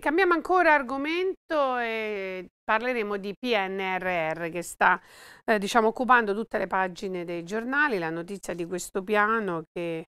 cambiamo ancora argomento e parleremo di PNRR che sta eh, diciamo, occupando tutte le pagine dei giornali, la notizia di questo piano che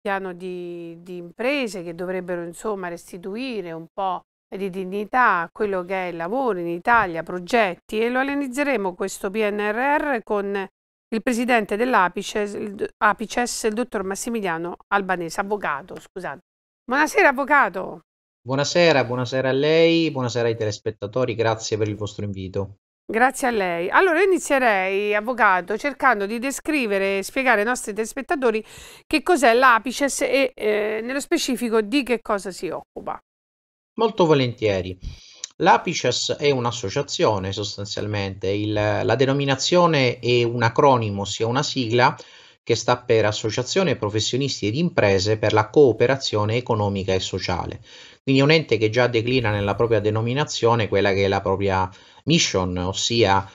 piano di, di imprese che dovrebbero insomma restituire un po' di dignità a quello che è il lavoro in Italia, progetti e lo analizzeremo questo PNRR con il presidente dell'Apices, il, dottor Massimiliano Albanese, avvocato, scusate. Buonasera avvocato. Buonasera, buonasera a lei, buonasera ai telespettatori, grazie per il vostro invito. Grazie a lei. Allora inizierei, avvocato, cercando di descrivere e spiegare ai nostri telespettatori che cos'è l'Apices e eh, nello specifico di che cosa si occupa. Molto volentieri. L'Apices è un'associazione sostanzialmente, il, la denominazione è un acronimo, sia una sigla che sta per Associazione Professionisti ed Imprese per la Cooperazione Economica e Sociale. Quindi è un ente che già declina nella propria denominazione quella che è la propria mission, ossia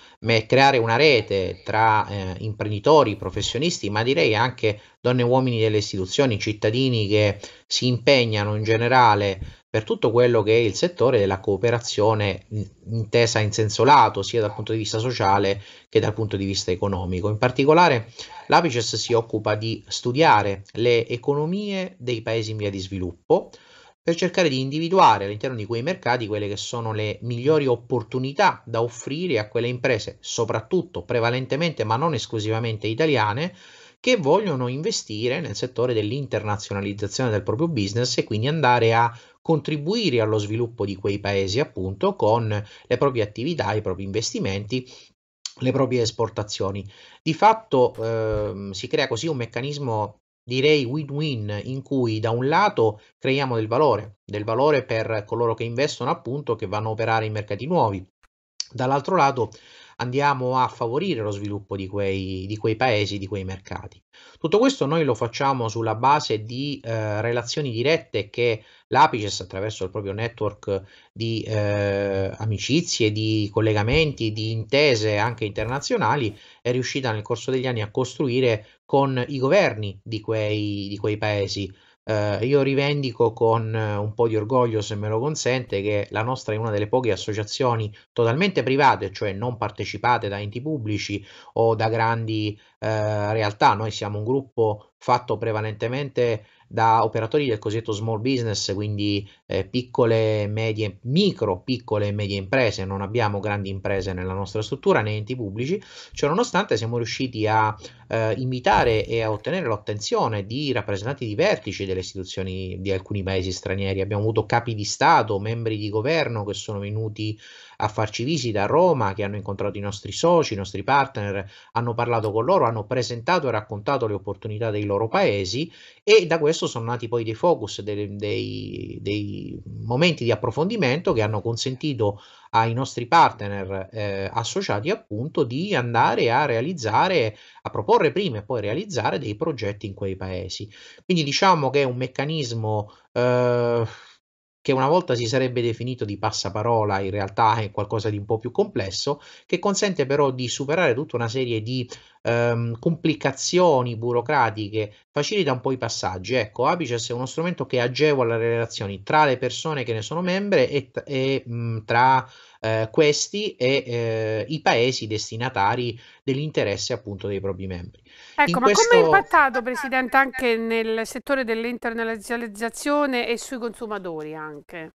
creare una rete tra eh, imprenditori, professionisti, ma direi anche donne e uomini delle istituzioni, cittadini che si impegnano in generale per tutto quello che è il settore della cooperazione intesa in senso lato, sia dal punto di vista sociale che dal punto di vista economico. In particolare l'Apices si occupa di studiare le economie dei paesi in via di sviluppo, per cercare di individuare all'interno di quei mercati quelle che sono le migliori opportunità da offrire a quelle imprese, soprattutto prevalentemente ma non esclusivamente italiane, che vogliono investire nel settore dell'internazionalizzazione del proprio business e quindi andare a contribuire allo sviluppo di quei paesi appunto con le proprie attività, i propri investimenti le proprie esportazioni. Di fatto eh, si crea così un meccanismo direi win-win in cui da un lato creiamo del valore, del valore per coloro che investono appunto che vanno a operare in mercati nuovi, dall'altro lato andiamo a favorire lo sviluppo di quei, di quei paesi, di quei mercati. Tutto questo noi lo facciamo sulla base di eh, relazioni dirette che l'Apices attraverso il proprio network di eh, amicizie, di collegamenti, di intese anche internazionali è riuscita nel corso degli anni a costruire con i governi di quei, di quei paesi eh, io rivendico con eh, un po' di orgoglio, se me lo consente, che la nostra è una delle poche associazioni totalmente private, cioè non partecipate da enti pubblici o da grandi eh, realtà. Noi siamo un gruppo fatto prevalentemente da operatori del cosiddetto small business, quindi eh, piccole, medie, micro, piccole e medie imprese, non abbiamo grandi imprese nella nostra struttura né enti pubblici, ciononostante siamo riusciti a eh, invitare e a ottenere l'attenzione di rappresentanti di vertici delle istituzioni di alcuni paesi stranieri, abbiamo avuto capi di Stato, membri di governo che sono venuti a farci visita a Roma, che hanno incontrato i nostri soci, i nostri partner, hanno parlato con loro, hanno presentato e raccontato le opportunità dei loro paesi e da questo sono nati poi dei focus, dei, dei, dei momenti di approfondimento che hanno consentito ai nostri partner eh, associati appunto di andare a realizzare, a proporre prima e poi realizzare dei progetti in quei paesi. Quindi diciamo che è un meccanismo eh, che una volta si sarebbe definito di passaparola, in realtà è qualcosa di un po' più complesso, che consente però di superare tutta una serie di ehm, complicazioni burocratiche, facilita un po' i passaggi. Ecco, Apices è uno strumento che agevola le relazioni tra le persone che ne sono membre e, e mh, tra eh, questi e eh, i paesi destinatari dell'interesse appunto dei propri membri. Ecco, ma questo... come è impattato, Presidente, anche nel settore dell'internazionalizzazione e sui consumatori anche?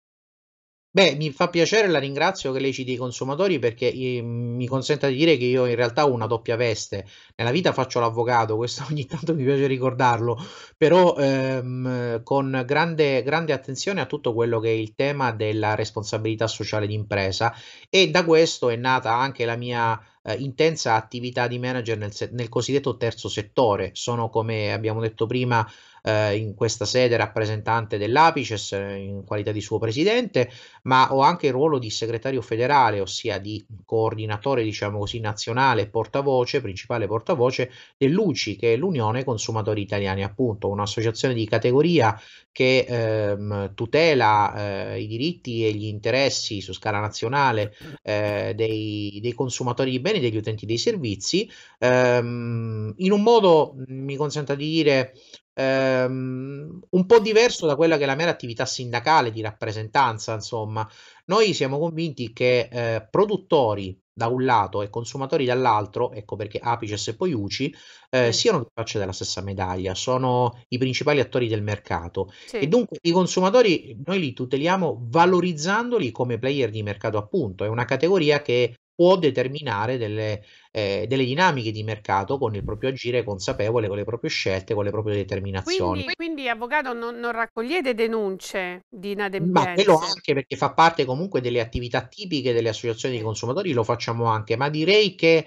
Beh, mi fa piacere, la ringrazio che lei citi i consumatori perché eh, mi consenta di dire che io in realtà ho una doppia veste. Nella vita faccio l'avvocato, questo ogni tanto mi piace ricordarlo, però ehm, con grande, grande attenzione a tutto quello che è il tema della responsabilità sociale d'impresa e da questo è nata anche la mia eh, intensa attività di manager nel, nel cosiddetto terzo settore. Sono, come abbiamo detto prima, eh, in questa sede rappresentante dell'Apices in qualità di suo presidente, ma ho anche il ruolo di segretario federale, ossia di coordinatore, diciamo così, nazionale, portavoce, principale portavoce dell'UCI, che è l'Unione Consumatori Italiani, appunto, un'associazione di categoria che ehm, tutela eh, i diritti e gli interessi su scala nazionale eh, dei, dei, consumatori di beni, degli utenti dei servizi, ehm, in un modo, mi consenta di dire, ehm, un po' diverso da quella che è la mera attività sindacale di rappresentanza, insomma. Noi siamo convinti che eh, produttori da un lato e consumatori dall'altro, ecco perché Apices e poi UCI, eh, Sì, siano due facce della stessa medaglia, sono i principali attori del mercato e sì. dunque i consumatori noi li tuteliamo valorizzandoli come player di mercato, appunto, è una categoria che può determinare delle, eh, delle dinamiche di mercato con il proprio agire consapevole, con le proprie scelte, con le proprie determinazioni. Quindi, quindi avvocato, non, non raccogliete denunce di Ma quello anche perché fa parte comunque delle attività tipiche delle associazioni di consumatori, lo facciamo anche, ma direi che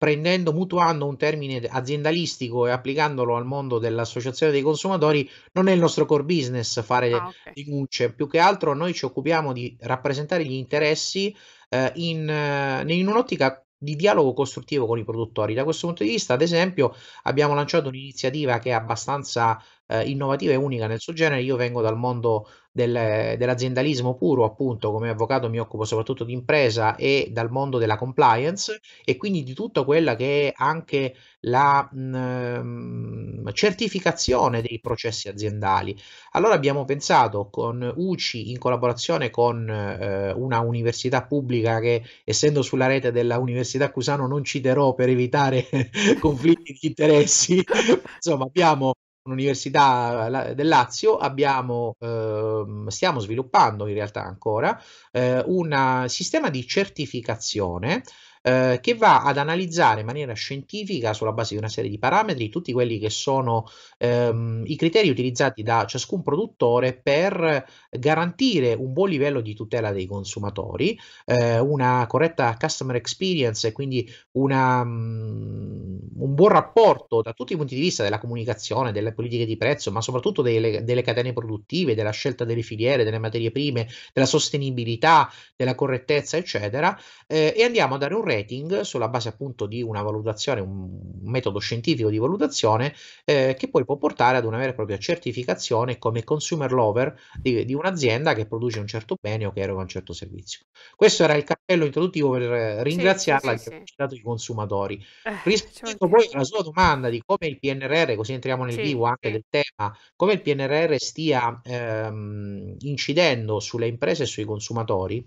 prendendo, mutuando un termine aziendalistico e applicandolo al mondo dell'associazione dei consumatori, non è il nostro core business fare Ah, ok. denunce, più che altro noi ci occupiamo di rappresentare gli interessi eh, in, eh, in un'ottica di dialogo costruttivo con i produttori. Da questo punto di vista, ad esempio, abbiamo lanciato un'iniziativa che è abbastanza eh, innovativa e unica nel suo genere. Io vengo dal mondo del- dell'aziendalismo puro, appunto, come avvocato mi occupo soprattutto di impresa e dal mondo della compliance e quindi di tutta quella che è anche la mh, ehm, certificazione dei processi aziendali. Allora abbiamo pensato con UCI in collaborazione con eh, una università pubblica che essendo sulla rete della Università Cusano non citerò per evitare conflitti di interessi, insomma abbiamo un'università del Lazio, abbiamo, ehm, stiamo sviluppando in realtà ancora eh, un sistema di certificazione eh, che va ad analizzare in maniera scientifica, sulla base di una serie di parametri, tutti quelli che sono ehm, i criteri utilizzati da ciascun produttore per garantire un buon livello di tutela dei consumatori, eh, una corretta customer experience e quindi una, mm, un buon rapporto da tutti i punti di vista della comunicazione, delle politiche di prezzo, ma soprattutto delle, delle catene produttive, della scelta delle filiere, delle materie prime, della sostenibilità, della correttezza, eccetera, eh, e andiamo a dare un rating sulla base appunto di una valutazione, un metodo scientifico di valutazione eh, che poi può portare ad una vera e propria certificazione come consumer lover di, di un'azienda che produce un certo bene o che eroga un certo servizio. Questo era il cappello introduttivo per eh, Sì, sì, ringraziarla sì, aver sì. citato i consumatori. Eh, Rispondendo poi alla sua domanda di come il PNRR, così entriamo nel Sì, vivo anche sì. del tema, come il PNRR stia ehm, incidendo sulle imprese e sui consumatori,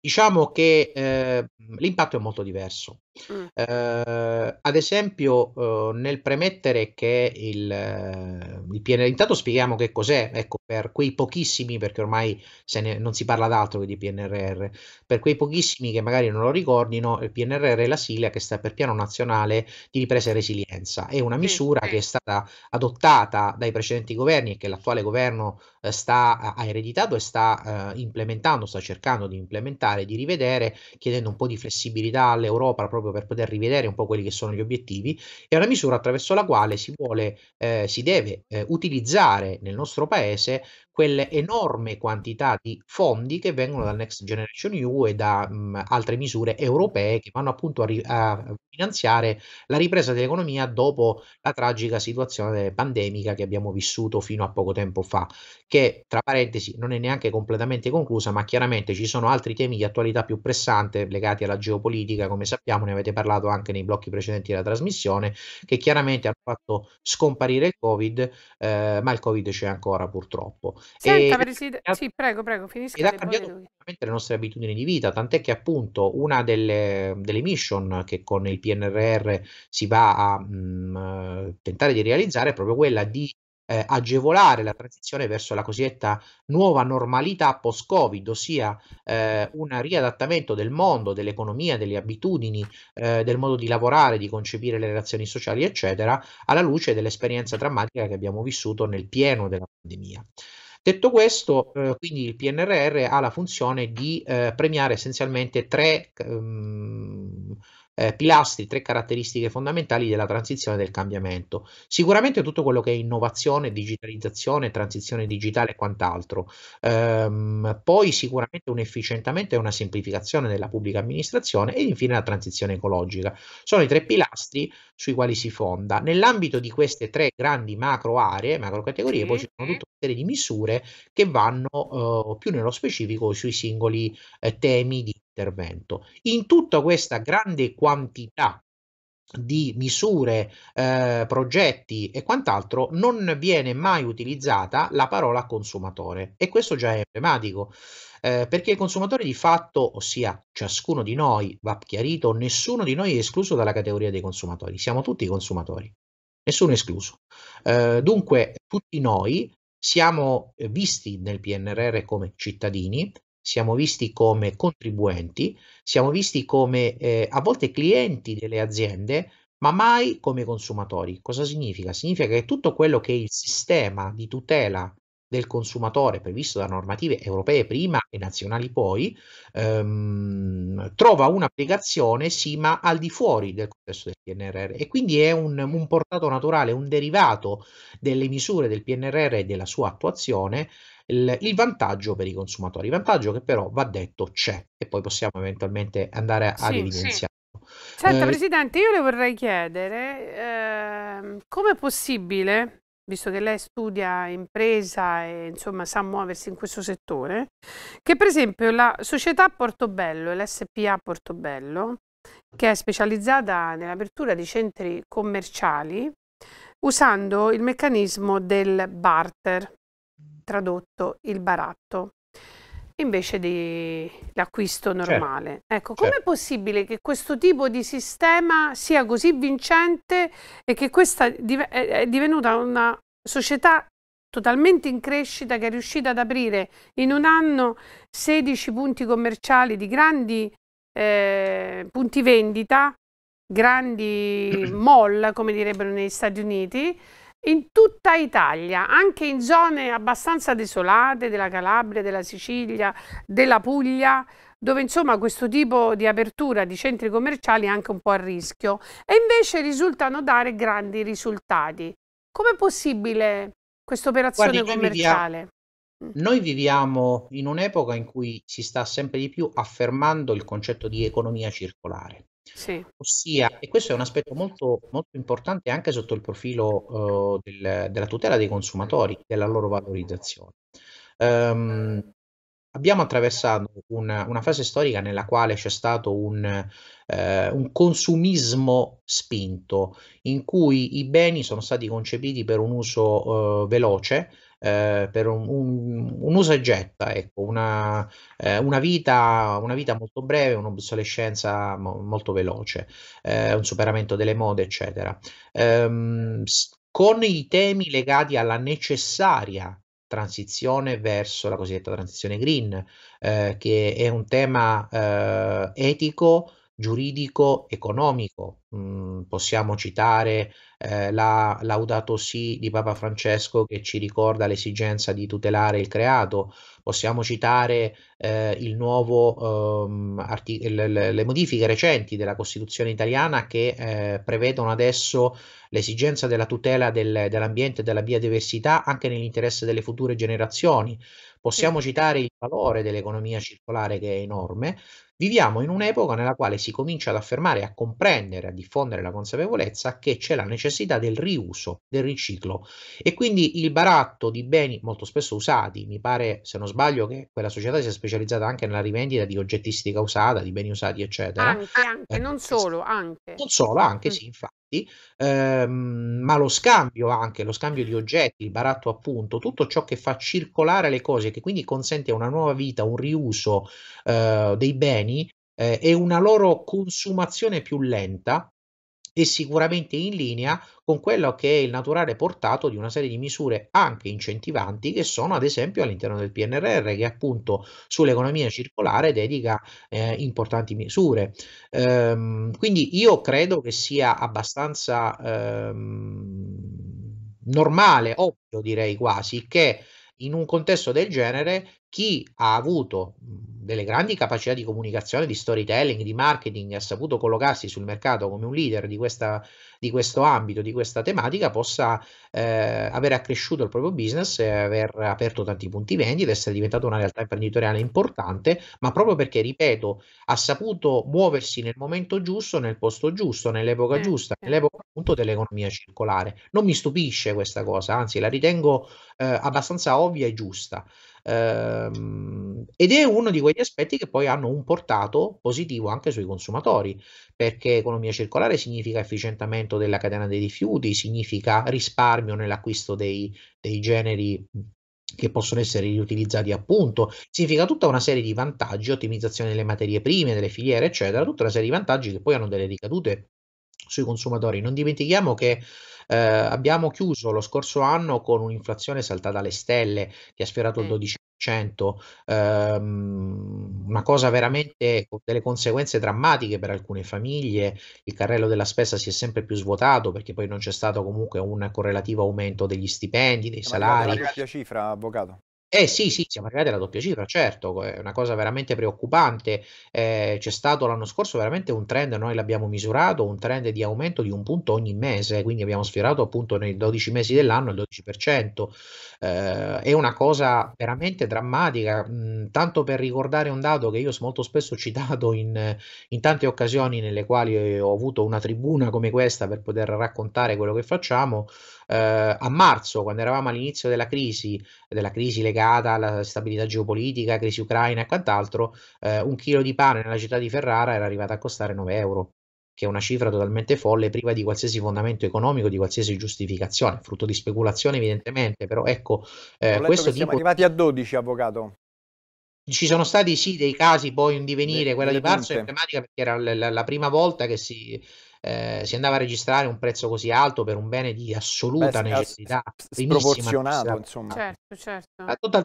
diciamo che eh, l'impatto è molto diverso. Mm, Eh, ad esempio, eh, nel premettere che il, eh, il PNRR, intanto spieghiamo che cos'è, ecco, per quei pochissimi, perché ormai se ne- non si parla d'altro che di PNRR, per quei pochissimi che magari non lo ricordino, il PNRR è la sigla che sta per Piano Nazionale di Ripresa e Resilienza, è una misura che è stata adottata dai precedenti governi e che l'attuale governo eh, sta, ha ereditato e sta eh, implementando, sta cercando di implementare, di rivedere, chiedendo un po' di flessibilità all'Europa proprio per poter rivedere un po' quelli che sono gli obiettivi. È una misura attraverso la quale si vuole, eh, si deve eh, utilizzare nel nostro paese quelle enorme quantità di fondi che vengono dal Next Generation EU e da mh, altre misure europee che vanno appunto a, ri- a finanziare la ripresa dell'economia dopo la tragica situazione pandemica che abbiamo vissuto fino a poco tempo fa che tra parentesi non è neanche completamente conclusa, ma chiaramente ci sono altri temi di attualità più pressante legati alla geopolitica, come sappiamo, ne avete parlato anche nei blocchi precedenti della trasmissione, che chiaramente hanno fatto scomparire il Covid, eh, ma il Covid c'è ancora purtroppo. E Senta, Presidente, sì, prego, prego, ed finisca ha le buone cambiato le nostre abitudini di vita, tant'è che appunto una delle, delle mission che con il PNRR si va a mh, tentare di realizzare è proprio quella di eh, agevolare la transizione verso la cosiddetta nuova normalità post-Covid, ossia eh, un riadattamento del mondo, dell'economia, delle abitudini, eh, del modo di lavorare, di concepire le relazioni sociali, eccetera, alla luce dell'esperienza drammatica che abbiamo vissuto nel pieno della pandemia. Detto questo, eh, quindi il PNRR ha la funzione di eh, premiare essenzialmente tre ehm, eh, pilastri, tre caratteristiche fondamentali della transizione e del cambiamento. Sicuramente tutto quello che è innovazione, digitalizzazione, transizione digitale e quant'altro. Ehm, poi sicuramente un efficientamento e una semplificazione della pubblica amministrazione e infine la transizione ecologica. Sono i tre pilastri sui quali si fonda. Nell'ambito di queste tre grandi macro aree, macro categorie, poi Sì, ci sono tutta una serie di misure che vanno eh, più nello specifico sui singoli eh, temi di intervento. In tutta questa grande quantità di misure, eh, progetti e quant'altro, non viene mai utilizzata la parola consumatore e questo già è emblematico. Eh, perché il consumatore di fatto, ossia ciascuno di noi, va chiarito, nessuno di noi è escluso dalla categoria dei consumatori, siamo tutti consumatori, nessuno escluso. Eh, dunque, tutti noi siamo visti nel PNRR come cittadini, siamo visti come contribuenti, siamo visti come eh, a volte clienti delle aziende, ma mai come consumatori. Cosa significa? Significa che tutto quello che il sistema di tutela del consumatore previsto da normative europee prima e nazionali poi, ehm, trova un'applicazione sì, ma al di fuori del contesto del PNRR e quindi è un, un portato naturale, un derivato delle misure del PNRR e della sua attuazione, il, vantaggio per i consumatori, vantaggio che però va detto c'è e poi possiamo eventualmente andare a, sì, ad evidenziare. Sì. Senta, eh, Presidente, io le vorrei chiedere eh, come è possibile visto che lei studia impresa e insomma sa muoversi in questo settore, che per esempio la società Portobello, l'SPA Portobello, che è specializzata nell'apertura di centri commerciali, usando il meccanismo del barter, tradotto il baratto, invece dell'acquisto certo. normale. Certo. Ecco, com'è certo. possibile che questo tipo di sistema sia così vincente e che questa è divenuta una società totalmente in crescita che è riuscita ad aprire in un anno 16 punti commerciali di grandi eh, punti vendita, grandi mall, come direbbero negli Stati Uniti, in tutta Italia, anche in zone abbastanza desolate della Calabria, della Sicilia, della Puglia, dove insomma questo tipo di apertura di centri commerciali è anche un po' a rischio e invece risultano dare grandi risultati. Com'è possibile questa operazione noi viviamo, commerciale? Mm. noi viviamo in un'epoca in cui si sta sempre di più affermando il concetto di economia circolare. Sì. Ossia, e questo è un aspetto molto, molto importante anche sotto il profilo uh, del- della tutela dei consumatori, della loro valorizzazione. Ehm, abbiamo attraversato una, una fase storica nella quale c'è stato un, eh, un consumismo spinto, in cui i beni sono stati concepiti per un uso eh, veloce, eh, per un, un, un, uso e getta, ecco, una, eh, una, vita, una vita molto breve, un'obsolescenza mo- molto veloce, eh, un superamento delle mode, eccetera. Ehm, con i temi legati alla necessaria transizione verso la cosiddetta transizione green, eh, che è un tema eh, etico, giuridico, economico. Mm, possiamo citare eh, la Laudato Si di Papa Francesco che ci ricorda l'esigenza di tutelare il creato, possiamo citare eh, il nuovo, ehm, artic- le, le, modifiche recenti della Costituzione italiana che eh, prevedono adesso l'esigenza della tutela del, dell'ambiente e della biodiversità anche nell'interesse delle future generazioni. Possiamo citare il valore dell'economia circolare che è enorme. Viviamo in un'epoca nella quale si comincia ad affermare, a comprendere, a diffondere la consapevolezza che c'è la necessità del riuso, del riciclo e quindi il baratto di beni molto spesso usati, mi pare se non sbaglio che quella società sia specializzata anche nella rivendita di oggettistica usata, di beni usati eccetera. Anche, anche, eh, non solo, anche. Non solo, anche mm. sì, infatti ehm, ma lo scambio anche, lo scambio di oggetti, il baratto appunto, tutto ciò che fa circolare le cose, che quindi consente una nuova vita, un riuso eh, dei beni eh, e una loro consumazione più lenta, e sicuramente in linea con quello che è il naturale portato di una serie di misure anche incentivanti che sono ad esempio all'interno del PNRR che appunto sull'economia circolare dedica eh, importanti misure. Ehm, quindi io credo che sia abbastanza ehm, normale, ovvio direi quasi, che in un contesto del genere chi ha avuto delle grandi capacità di comunicazione, di storytelling, di marketing, ha saputo collocarsi sul mercato come un leader di, questa, di questo ambito, di questa tematica, possa eh, aver accresciuto il proprio business, aver aperto tanti punti vendita, essere diventato una realtà imprenditoriale importante, ma proprio perché, ripeto, ha saputo muoversi nel momento giusto, nel posto giusto, nell'epoca eh, giusta, eh. nell'epoca appunto dell'economia circolare. Non mi stupisce questa cosa, anzi la ritengo eh, abbastanza ovvia e giusta. Ehm, ed è uno di quegli aspetti che poi hanno un portato positivo anche sui consumatori, perché economia circolare significa efficientamento della catena dei rifiuti, significa risparmio nell'acquisto dei, dei generi che possono essere riutilizzati appunto, significa tutta una serie di vantaggi, ottimizzazione delle materie prime, delle filiere, eccetera, tutta una serie di vantaggi che poi hanno delle ricadute sui consumatori. Non dimentichiamo che eh, abbiamo chiuso lo scorso anno con un'inflazione saltata alle stelle che ha sfiorato il 12%, ehm, una cosa veramente con delle conseguenze drammatiche per alcune famiglie. Il carrello della spesa si è sempre più svuotato perché poi non c'è stato comunque un correlativo aumento degli stipendi, dei salari. La doppia cifra, avvocato. Eh sì, sì, siamo arrivati alla doppia cifra, certo, è una cosa veramente preoccupante. Eh, c'è stato l'anno scorso veramente un trend, noi l'abbiamo misurato, un trend di aumento di un punto ogni mese, quindi abbiamo sfiorato appunto nei 12 mesi dell'anno il 12%. Eh, è una cosa veramente drammatica, mh, tanto per ricordare un dato che io molto spesso ho citato in, in tante occasioni nelle quali ho avuto una tribuna come questa per poter raccontare quello che facciamo. Eh, a marzo, quando eravamo all'inizio della crisi, della crisi legata alla stabilità geopolitica, crisi ucraina e quant'altro, eh, un chilo di pane nella città di Ferrara era arrivato a costare 9 euro che è una cifra totalmente folle, priva di qualsiasi fondamento economico, di qualsiasi giustificazione, frutto di speculazione evidentemente, però ecco, eh, questo tipo... siamo arrivati a 12, avvocato. Ci sono stati sì dei casi poi in divenire, quella di marzo è emblematica perché era la, la, prima volta che si, eh, si andava a registrare un prezzo così alto per un bene di assoluta Beh, necessità, sproporzionato, insomma. Certo, certo.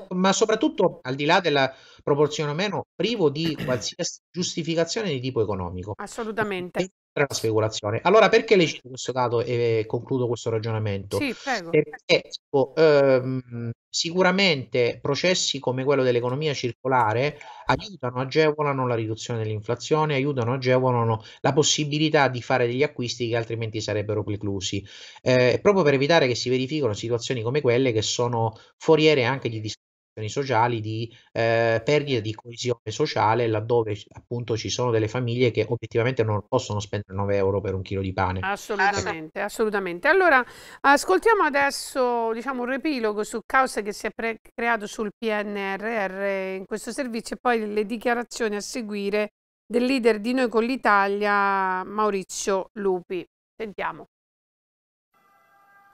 Ma soprattutto al di là del proporzionato meno, privo di qualsiasi giustificazione di tipo economico. Assolutamente la speculazione. Allora, perché le cito questo dato e concludo questo ragionamento? Sì, prego. Perché oh, ehm, sicuramente processi come quello dell'economia circolare aiutano, agevolano la riduzione dell'inflazione, aiutano, agevolano la possibilità di fare degli acquisti che altrimenti sarebbero preclusi, eh, proprio per evitare che si verifichino situazioni come quelle che sono foriere anche di discussioni sociali di eh, perdita di coesione sociale laddove appunto ci sono delle famiglie che obiettivamente non possono spendere 9 euro per un chilo di pane. Assolutamente, assolutamente. Allora ascoltiamo adesso diciamo un riepilogo su cause che si è creato sul PNRR in questo servizio e poi le dichiarazioni a seguire del leader di Noi con l'Italia Maurizio Lupi. Sentiamo.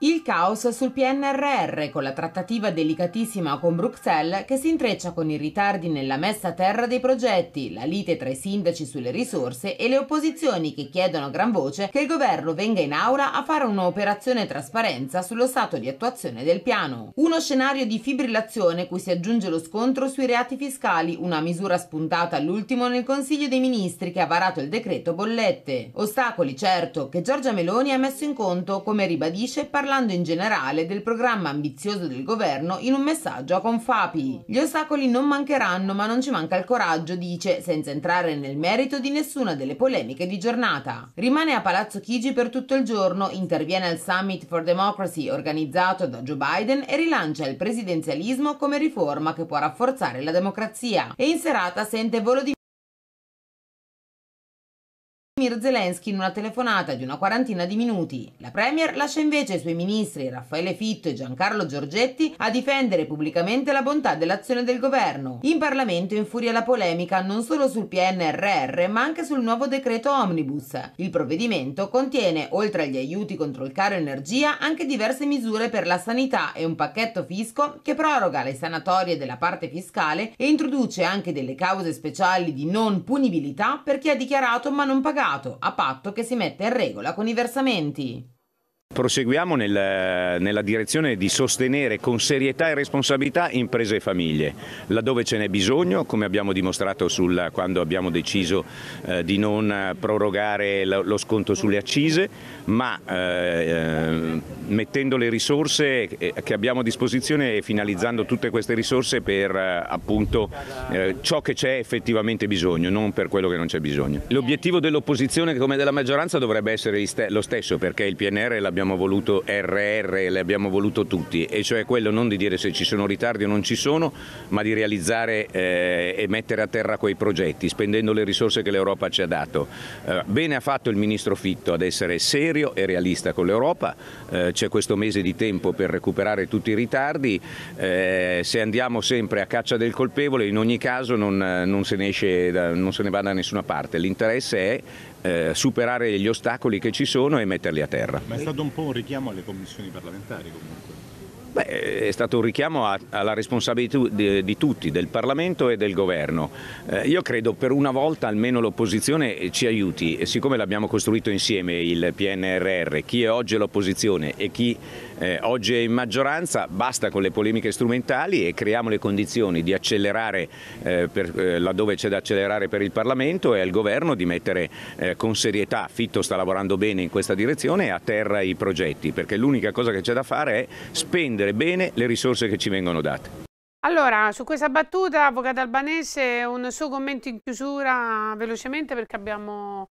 Il caos sul PNRR con la trattativa delicatissima con Bruxelles che si intreccia con i ritardi nella messa a terra dei progetti, la lite tra i sindaci sulle risorse e le opposizioni che chiedono a gran voce che il governo venga in aula a fare un'operazione trasparenza sullo stato di attuazione del piano. Uno scenario di fibrillazione cui si aggiunge lo scontro sui reati fiscali, una misura spuntata all'ultimo nel Consiglio dei Ministri che ha varato il decreto bollette. Ostacoli certo che Giorgia Meloni ha messo in conto come ribadisce parlando parlando in generale del programma ambizioso del governo in un messaggio a Confapi. Gli ostacoli non mancheranno, ma non ci manca il coraggio, dice, senza entrare nel merito di nessuna delle polemiche di giornata. Rimane a Palazzo Chigi per tutto il giorno, interviene al Summit for Democracy organizzato da Joe Biden e rilancia il presidenzialismo come riforma che può rafforzare la democrazia. E in serata sente Volodymyr Volodymyr Zelensky in una telefonata di una quarantina di minuti. La Premier lascia invece i suoi ministri Raffaele Fitto e Giancarlo Giorgetti a difendere pubblicamente la bontà dell'azione del governo. In Parlamento infuria la polemica non solo sul PNRR ma anche sul nuovo decreto Omnibus. Il provvedimento contiene, oltre agli aiuti contro il caro energia, anche diverse misure per la sanità e un pacchetto fisco che proroga le sanatorie della parte fiscale e introduce anche delle cause speciali di non punibilità per chi ha dichiarato ma non pagato pagato a patto che si metta in regola con i versamenti. Proseguiamo nel, nella direzione di sostenere con serietà e responsabilità imprese e famiglie, laddove ce n'è bisogno, come abbiamo dimostrato sul, quando abbiamo deciso eh, di non prorogare lo, lo, sconto sulle accise, ma eh, eh mettendo le risorse eh, che abbiamo a disposizione e finalizzando tutte queste risorse per eh, appunto eh, ciò che c'è effettivamente bisogno, non per quello che non c'è bisogno. L'obiettivo dell'opposizione come della maggioranza dovrebbe essere lo stesso, perché il PNR l'abbiamo abbiamo voluto RR, le abbiamo voluto tutti, e cioè quello non di dire se ci sono ritardi o non ci sono, ma di realizzare eh, e mettere a terra quei progetti, spendendo le risorse che l'Europa ci ha dato. Bene ha fatto il Ministro Fitto ad essere serio e realista con l'Europa, eh, c'è questo mese di tempo per recuperare tutti i ritardi, eh, se andiamo sempre a caccia del colpevole in ogni caso non, non, se, ne esce, non se ne va da nessuna parte, l'interesse è eh, superare gli ostacoli che ci sono e metterli a terra. Ma è stato un po' un richiamo alle commissioni parlamentari comunque? Beh, è stato un richiamo a, alla responsabilità di, di, tutti, del Parlamento e del Governo. Eh, io credo per una volta almeno l'opposizione ci aiuti e siccome l'abbiamo costruito insieme il PNRR, chi è oggi l'opposizione e chi eh, oggi è in maggioranza, basta con le polemiche strumentali e creiamo le condizioni di accelerare eh, per, eh, laddove c'è da accelerare per il Parlamento e al Governo di mettere eh, con serietà, Fitto sta lavorando bene in questa direzione, a terra i progetti, perché l'unica cosa che c'è da fare è spendere bene le risorse che ci vengono date. Allora, su questa battuta, Avvocato Albanese, un suo commento in chiusura velocemente perché abbiamo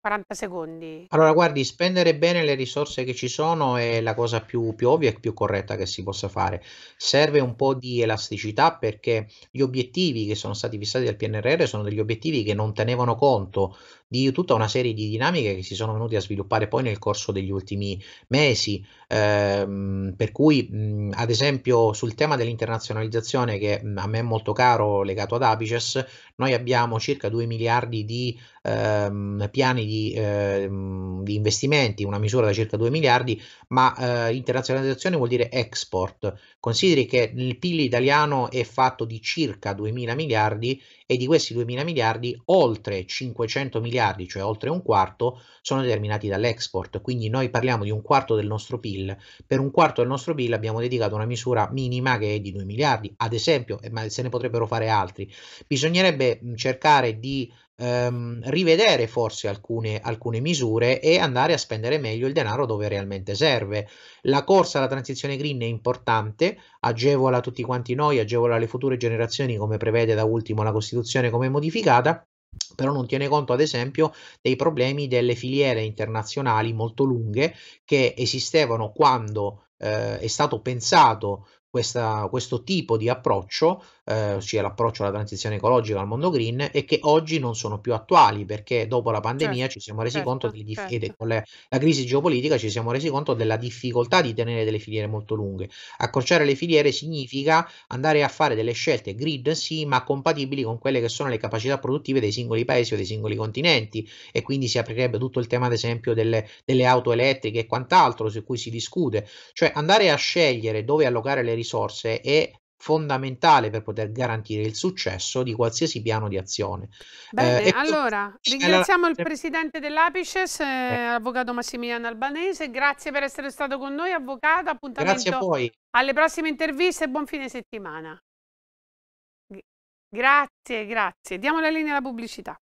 40 secondi. Allora, guardi, spendere bene le risorse che ci sono è la cosa più, più ovvia e più corretta che si possa fare. Serve un po' di elasticità perché gli obiettivi che sono stati fissati dal PNRR sono degli obiettivi che non tenevano conto di tutta una serie di dinamiche che si sono venute a sviluppare poi nel corso degli ultimi mesi, ehm, per cui mh, ad esempio sul tema dell'internazionalizzazione che a me è molto caro legato ad Apices, noi abbiamo circa 2 miliardi di ehm, piani di, ehm, di, investimenti, una misura da circa 2 miliardi, ma eh, internazionalizzazione vuol dire export. Consideri che il PIL italiano è fatto di circa 2 mila miliardi e di questi 2 mila miliardi oltre 500 miliardi, cioè oltre un quarto, sono determinati dall'export. Quindi noi parliamo di un quarto del nostro PIL. Per un quarto del nostro PIL abbiamo dedicato una misura minima che è di 2 miliardi, ad esempio, ma se ne potrebbero fare altri. Bisognerebbe cercare di ehm, rivedere forse alcune, alcune misure e andare a spendere meglio il denaro dove realmente serve. La corsa alla transizione green è importante, agevola tutti quanti noi, agevola le future generazioni come prevede da ultimo la Costituzione come modificata però non tiene conto ad esempio dei problemi delle filiere internazionali molto lunghe che esistevano quando eh, è stato pensato questa, questo tipo di approccio, eh, ossia l'approccio alla transizione ecologica al mondo green, e che oggi non sono più attuali perché dopo la pandemia certo, ci siamo resi certo, conto dif- certo. con le, la crisi geopolitica ci siamo resi conto della difficoltà di tenere delle filiere molto lunghe. Accorciare le filiere significa andare a fare delle scelte grid sì, ma compatibili con quelle che sono le capacità produttive dei singoli paesi o dei singoli continenti e quindi si aprirebbe tutto il tema ad esempio delle, delle auto elettriche e quant'altro su cui si discute, cioè andare a scegliere dove allocare le risorse è fondamentale per poter garantire il successo di qualsiasi piano di azione. Bene, eh, allora ringraziamo la... il presidente dell'Apices, eh, eh. avvocato Massimiliano Albanese, grazie per essere stato con noi, avvocato, appuntamento alle prossime interviste e buon fine settimana. Grazie, grazie. Diamo la linea alla pubblicità.